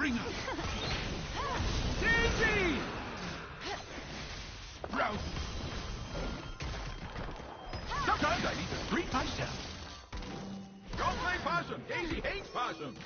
Bring up. Daisy! Rouse. Sometimes I need to treat myself. Don't play possum. Daisy hates possum.